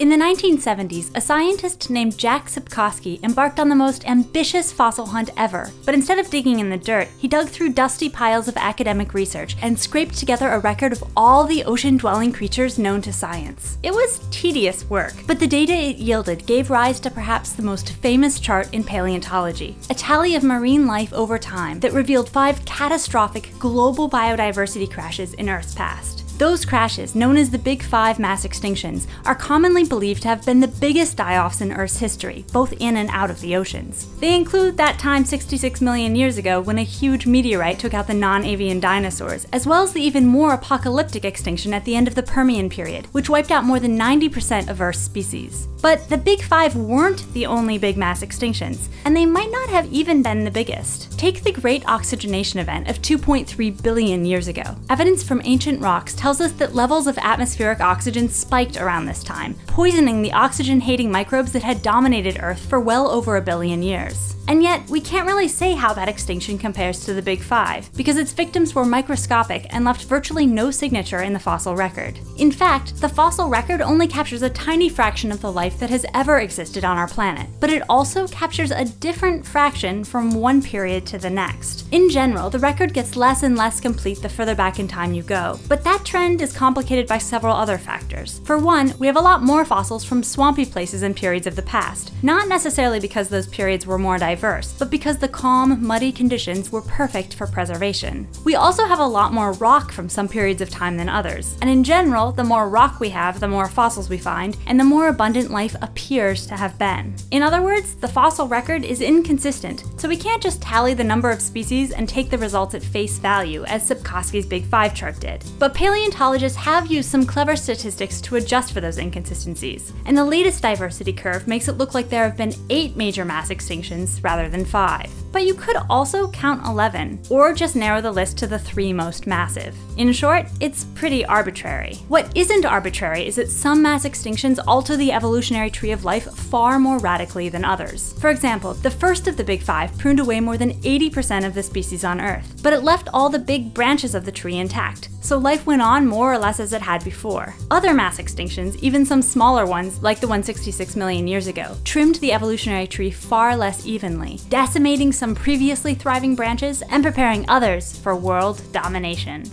In the 1970s, a scientist named Jack Sepkoski embarked on the most ambitious fossil hunt ever. But instead of digging in the dirt, he dug through dusty piles of academic research and scraped together a record of all the ocean dwelling creatures known to science. It was tedious work, but the data it yielded gave rise to perhaps the most famous chart in paleontology a tally of marine life over time that revealed five catastrophic global biodiversity crashes in Earth's past. Those crashes, known as the Big Five mass extinctions, are commonly believed to have been the biggest die offs in Earth's history, both in and out of the oceans. They include that time 66 million years ago when a huge meteorite took out the non avian dinosaurs, as well as the even more apocalyptic extinction at the end of the Permian period, which wiped out more than 90% of Earth's species. But the Big Five weren't the only big mass extinctions, and they might not have even been the biggest. Take the Great Oxygenation Event of 2.3 billion years ago. Evidence from ancient rocks tells us that levels of atmospheric oxygen spiked around this time, poisoning the oxygen hating microbes that had dominated Earth for well over a billion years. And yet, we can't really say how that extinction compares to the Big Five, because its victims were microscopic and left virtually no signature in the fossil record. In fact, the fossil record only captures a tiny fraction of the life that has ever existed on our planet, but it also captures a different fraction from one period to the next. In general, the record gets less and less complete the further back in time you go, but that trend is complicated by several other factors. For one, we have a lot more fossils from swampy places and periods of the past, not necessarily because those periods were more diverse diverse, but because the calm, muddy conditions were perfect for preservation. We also have a lot more rock from some periods of time than others, and in general, the more rock we have, the more fossils we find, and the more abundant life appears to have been. In other words, the fossil record is inconsistent, so we can't just tally the number of species and take the results at face value, as Sepkoski's Big Five chart did. But paleontologists have used some clever statistics to adjust for those inconsistencies, and the latest diversity curve makes it look like there have been eight major mass extinctions rather than 5. But you could also count 11, or just narrow the list to the three most massive. In short, it's pretty arbitrary. What isn't arbitrary is that some mass extinctions alter the evolutionary tree of life far more radically than others. For example, the first of the big five pruned away more than 80% of the species on Earth, but it left all the big branches of the tree intact, so life went on more or less as it had before. Other mass extinctions, even some smaller ones like the one 66 million years ago, trimmed the evolutionary tree far less evenly, decimating some previously thriving branches and preparing others for world domination.